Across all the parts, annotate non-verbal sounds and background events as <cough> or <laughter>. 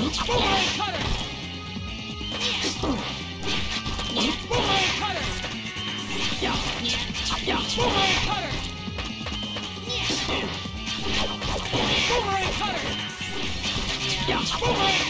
Boomerang cutter! Boomerang cutter! Boomerang cutter! Boomerang cutter! Boomerang cutter!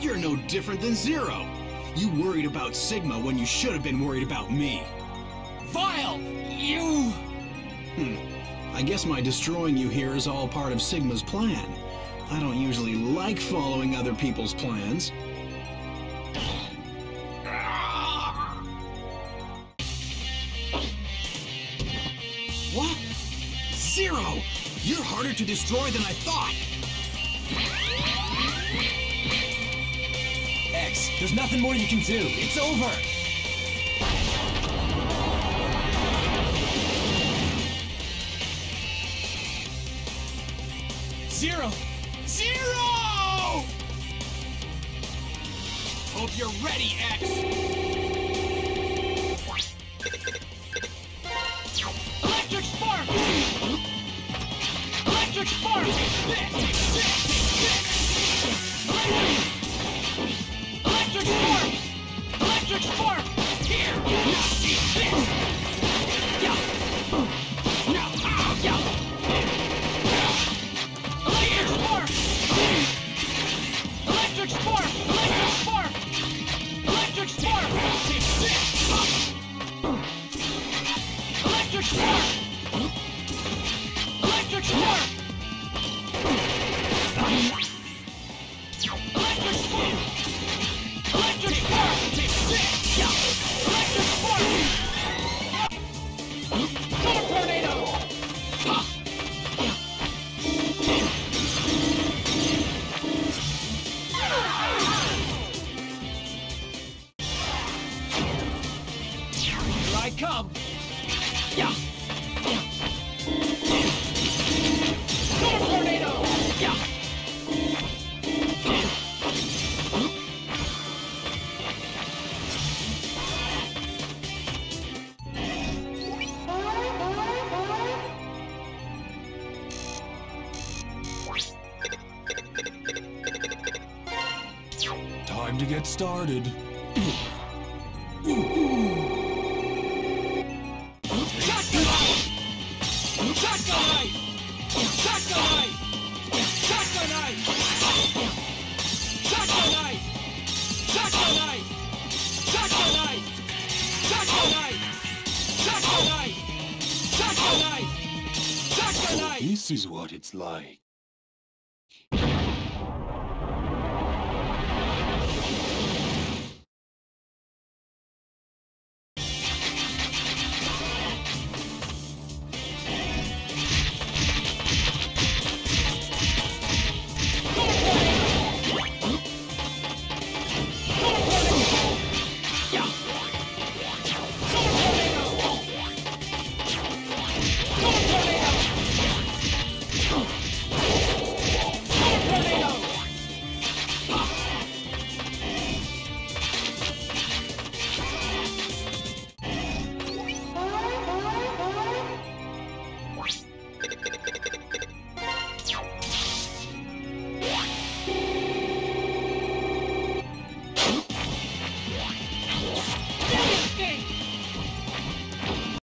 You're no different than Zero. You worried about Sigma when you should have been worried about me. Vile! You! Hmm. I guess my destroying you here is all part of Sigma's plan. I don't usually like following other people's plans. <sighs> What? Zero! You're harder to destroy than I thought! There's nothing more you can do. It's over! Zero! Zero! Hope you're ready, X! Electric spark! Electric spark! come! Yeah! Time to get started. This is what it's like.